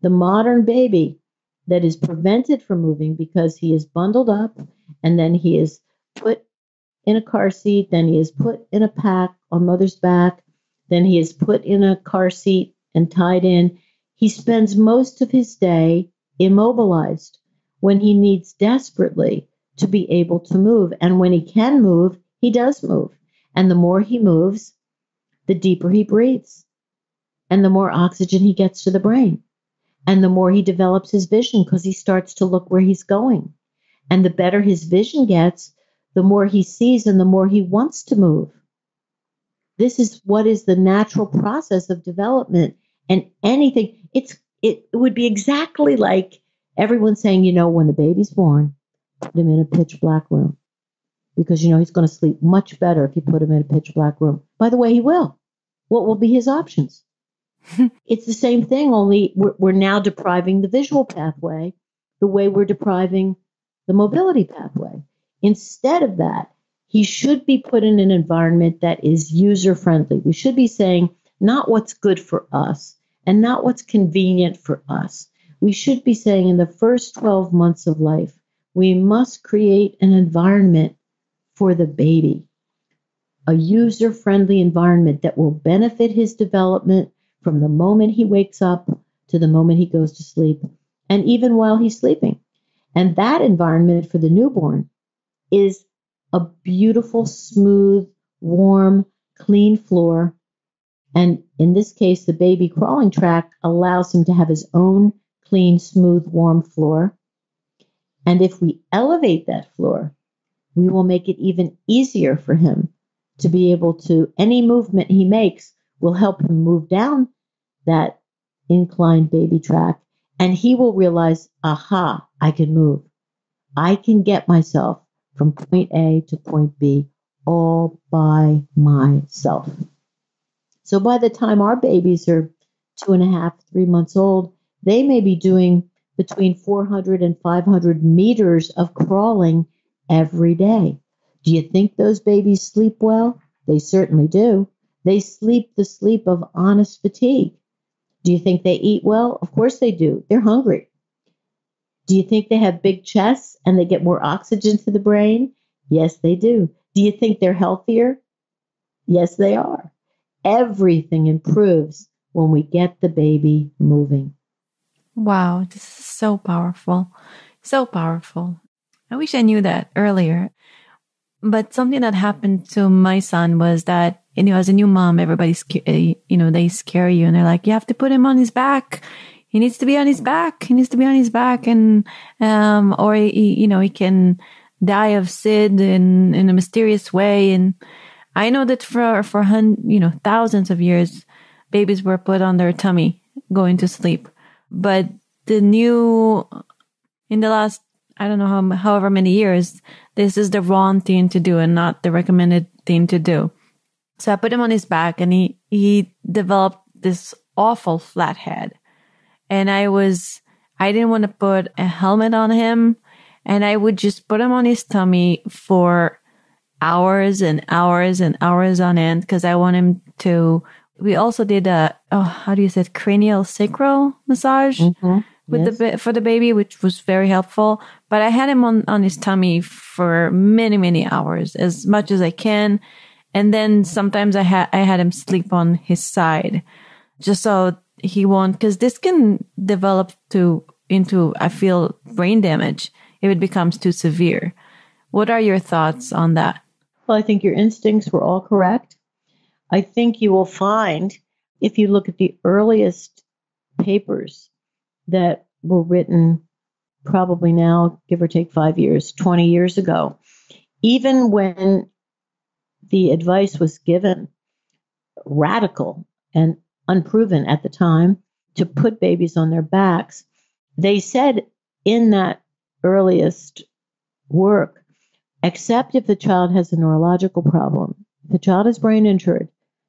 The modern baby that is prevented from moving because he is bundled up and then he is put in a car seat, then he is put in a pack on mother's back, then he is put in a car seat and tied in. He spends most of his day immobilized when he needs desperately to be able to move. And when he can move, he does move. And the more he moves, the deeper he breathes and the more oxygen he gets to the brain. And the more he develops his vision because he starts to look where he's going. And the better his vision gets, the more he sees and the more he wants to move. This is what is the natural process of development. And anything, it's it would be exactly like everyone saying, you know, when the baby's born, put him in a pitch black room. Because you know he's going to sleep much better if you put him in a pitch black room. By the way, he will. What will be his options? it's the same thing, only we're, we're now depriving the visual pathway the way we're depriving the mobility pathway. Instead of that, he should be put in an environment that is user friendly. We should be saying not what's good for us and not what's convenient for us. We should be saying in the first 12 months of life, we must create an environment for the baby, a user friendly environment that will benefit his development from the moment he wakes up to the moment he goes to sleep, and even while he's sleeping. And that environment for the newborn is a beautiful, smooth, warm, clean floor. And in this case, the baby crawling track allows him to have his own clean, smooth, warm floor. And if we elevate that floor, we will make it even easier for him to be able to, any movement he makes will help him move down that inclined baby track. And he will realize, aha, I can move. I can get myself from point A to point B all by myself. So by the time our babies are two and a half, three months old, they may be doing between 400 and 500 meters of crawling every day. Do you think those babies sleep well? They certainly do. They sleep the sleep of honest fatigue. Do you think they eat well? Of course they do. They're hungry. Do you think they have big chests and they get more oxygen to the brain? Yes, they do. Do you think they're healthier? Yes, they are. Everything improves when we get the baby moving. Wow, this is so powerful. So powerful. I wish I knew that earlier. But something that happened to my son was that, you know, as a new mom, everybody's, eh, you know, they scare you and they're like, you have to put him on his back he needs to be on his back. He needs to be on his back and, um, or he, you know, he can die of SID in, in a mysterious way. And I know that for, for, hun- you know, thousands of years, babies were put on their tummy going to sleep. But the new, in the last, I don't know how, however many years, this is the wrong thing to do and not the recommended thing to do. So I put him on his back and he, he developed this awful flat head and I was, I didn't want to put a helmet on him and I would just put him on his tummy for hours and hours and hours on end because I want him to. We also did a, oh, how do you say it? Cranial sacral massage. Mm-hmm. With yes. the for the baby, which was very helpful, but I had him on on his tummy for many many hours, as much as I can, and then sometimes I had I had him sleep on his side, just so he won't because this can develop to into I feel brain damage if it becomes too severe. What are your thoughts on that? Well, I think your instincts were all correct. I think you will find if you look at the earliest papers that were written probably now give or take 5 years, 20 years ago, even when the advice was given radical and unproven at the time, to put babies on their backs. They said in that earliest work, except if the child has a neurological problem. If the child is brain injured,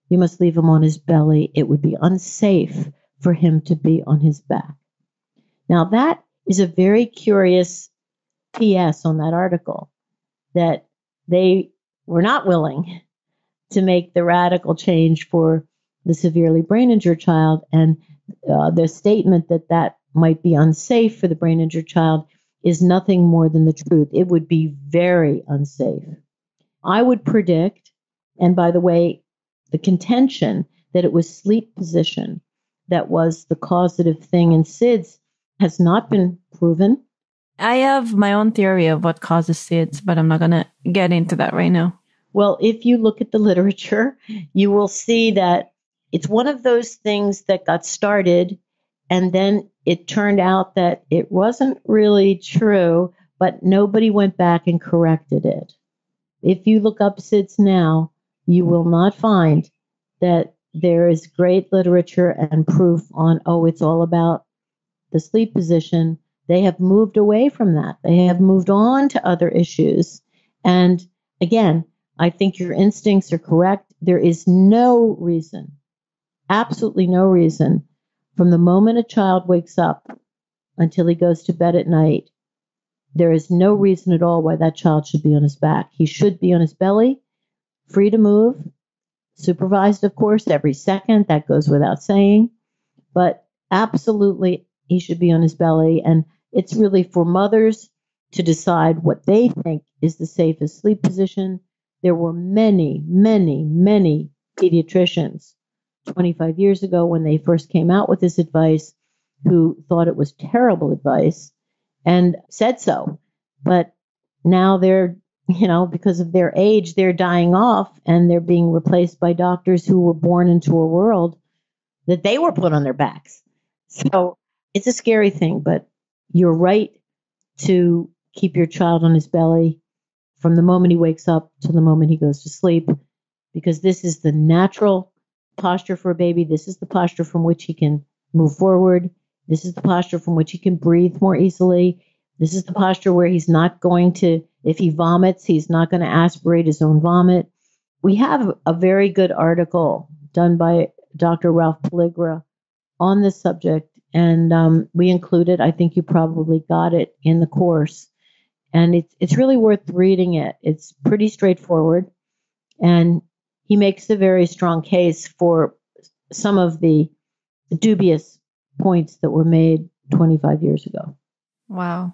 you must leave him on his belly. It would be unsafe for him to be on his back. Now, that is a very curious PS on that article that they were not willing to make the radical change for the severely brain injured child. And uh, the statement that that might be unsafe for the brain injured child is nothing more than the truth. It would be very unsafe. I would predict, and by the way, the contention that it was sleep position that was the causative thing in SIDS has not been proven. I have my own theory of what causes SIDS, but I'm not going to get into that right now. Well, if you look at the literature, you will see that it's one of those things that got started and then it turned out that it wasn't really true, but nobody went back and corrected it. If you look up SIDS now, you will not find that there is great literature and proof on, oh, it's all about the sleep position. They have moved away from that. They have moved on to other issues. And again, I think your instincts are correct. There is no reason, absolutely no reason from the moment a child wakes up until he goes to bed at night, there is no reason at all why that child should be on his back. He should be on his belly, free to move, supervised, of course, every second. That goes without saying. But absolutely, he should be on his belly. And it's really for mothers to decide what they think is the safest sleep position. There were many, many, many pediatricians 25 years ago when they first came out with this advice who thought it was terrible advice and said so. But now they're, you know, because of their age, they're dying off and they're being replaced by doctors who were born into a world that they were put on their backs. So it's a scary thing, but you're right to keep your child on his belly from the moment he wakes up to the moment he goes to sleep because this is the natural posture for a baby. This is the posture from which he can move forward. This is the posture from which he can breathe more easily. This is the posture where he's not going to, if he vomits, he's not going to aspirate his own vomit. We have a very good article done by Dr. Ralph Pelligra on this subject, and um, we included. I think you probably got it in the course, and it's it's really worth reading it. It's pretty straightforward, and he makes a very strong case for some of the dubious points that were made 25 years ago. Wow.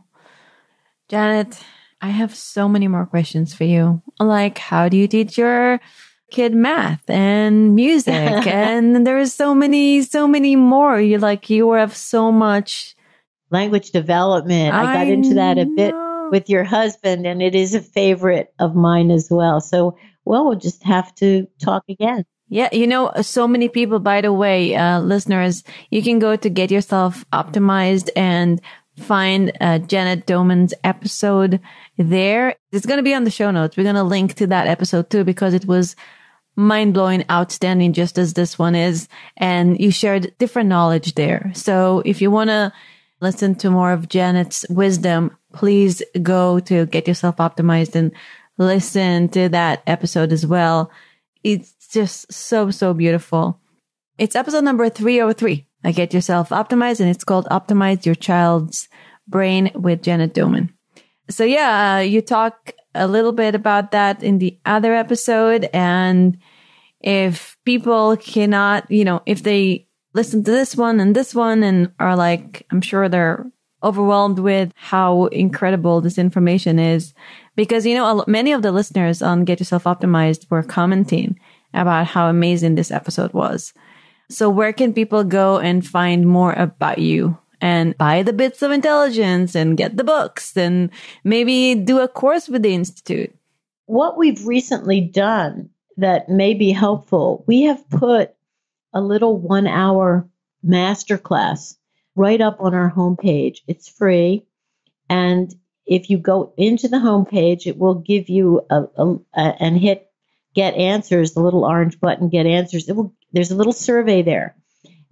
Janet, I have so many more questions for you. Like, how do you teach your kid math and music? and there's so many, so many more. You like, you have so much language development. I, I got into that a bit with your husband, and it is a favorite of mine as well. So well, we'll just have to talk again. Yeah, you know, so many people, by the way, uh, listeners, you can go to get yourself optimized and find uh, Janet Doman's episode there. It's going to be on the show notes. We're going to link to that episode too because it was mind blowing, outstanding, just as this one is. And you shared different knowledge there. So if you want to listen to more of Janet's wisdom, please go to get yourself optimized and listen to that episode as well. It's just so, so beautiful. It's episode number 303. I get yourself optimized and it's called optimize your child's brain with Janet Doman. So yeah, uh, you talk a little bit about that in the other episode. And if people cannot, you know, if they listen to this one and this one and are like, I'm sure they're overwhelmed with how incredible this information is because, you know, many of the listeners on Get Yourself Optimized were commenting about how amazing this episode was. So where can people go and find more about you and buy the bits of intelligence and get the books and maybe do a course with the Institute? What we've recently done that may be helpful, we have put a little one hour masterclass right up on our homepage. It's free and if you go into the homepage, it will give you a, a, a, and hit get answers, the little orange button, get answers. It will, there's a little survey there.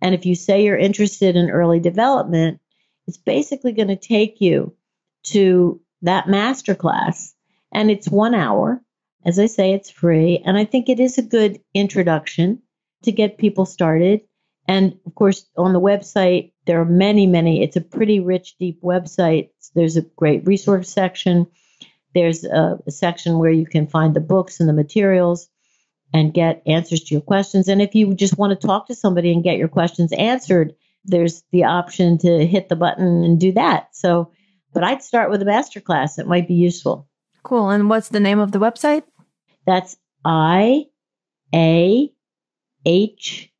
And if you say you're interested in early development, it's basically going to take you to that master class. And it's one hour. As I say, it's free. And I think it is a good introduction to get people started. And of course, on the website, there are many, many. It's a pretty rich, deep website. There's a great resource section. There's a, a section where you can find the books and the materials and get answers to your questions. And if you just want to talk to somebody and get your questions answered, there's the option to hit the button and do that. So, but I'd start with a master class. It might be useful. Cool. And what's the name of the website? That's I A H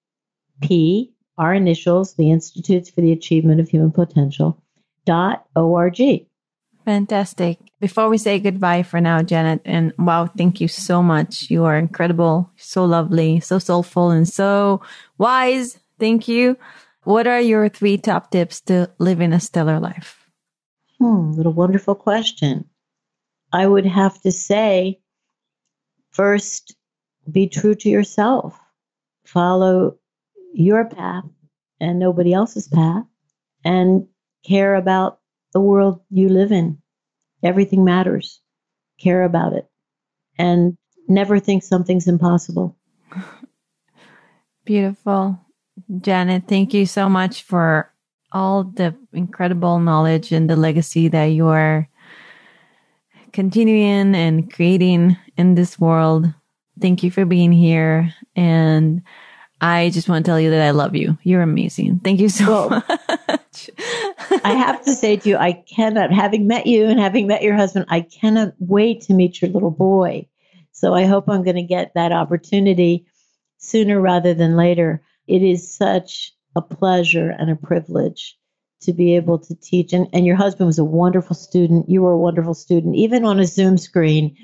P, our initials, the Institutes for the Achievement of Human Potential, dot O-R-G. Fantastic. Before we say goodbye for now, Janet, and wow, thank you so much. You are incredible, so lovely, so soulful, and so wise. Thank you. What are your three top tips to living a stellar life? Hmm, what a wonderful question. I would have to say, first, be true to yourself. Follow your path and nobody else's path, and care about the world you live in. Everything matters. Care about it. And never think something's impossible. Beautiful. Janet, thank you so much for all the incredible knowledge and the legacy that you are continuing and creating in this world. Thank you for being here. And I just want to tell you that I love you. You're amazing. Thank you so well, much. I have to say to you, I cannot, having met you and having met your husband, I cannot wait to meet your little boy. So I hope I'm going to get that opportunity sooner rather than later. It is such a pleasure and a privilege to be able to teach. And, and your husband was a wonderful student. You were a wonderful student, even on a Zoom screen.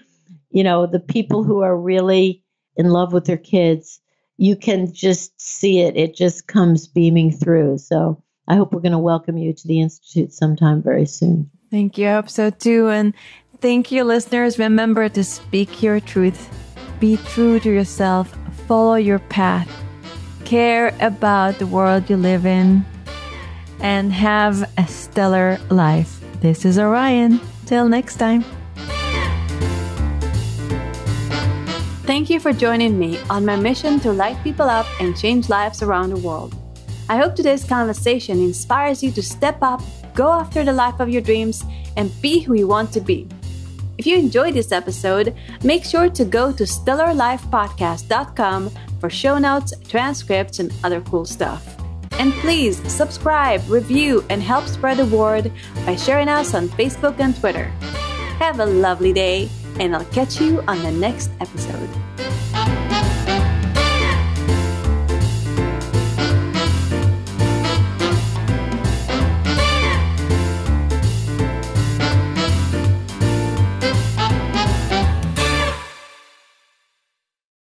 You know, the people who are really in love with their kids, you can just see it. It just comes beaming through. So I hope we're going to welcome you to the Institute sometime very soon. Thank you. I hope so too. And thank you, listeners. Remember to speak your truth, be true to yourself, follow your path, care about the world you live in, and have a stellar life. This is Orion. Till next time. Thank you for joining me on my mission to light people up and change lives around the world. I hope today's conversation inspires you to step up, go after the life of your dreams, and be who you want to be. If you enjoyed this episode, make sure to go to stellarlifepodcast.com for show notes, transcripts, and other cool stuff. And please subscribe, review, and help spread the word by sharing us on Facebook and Twitter. Have a lovely day, and I'll catch you on the next episode.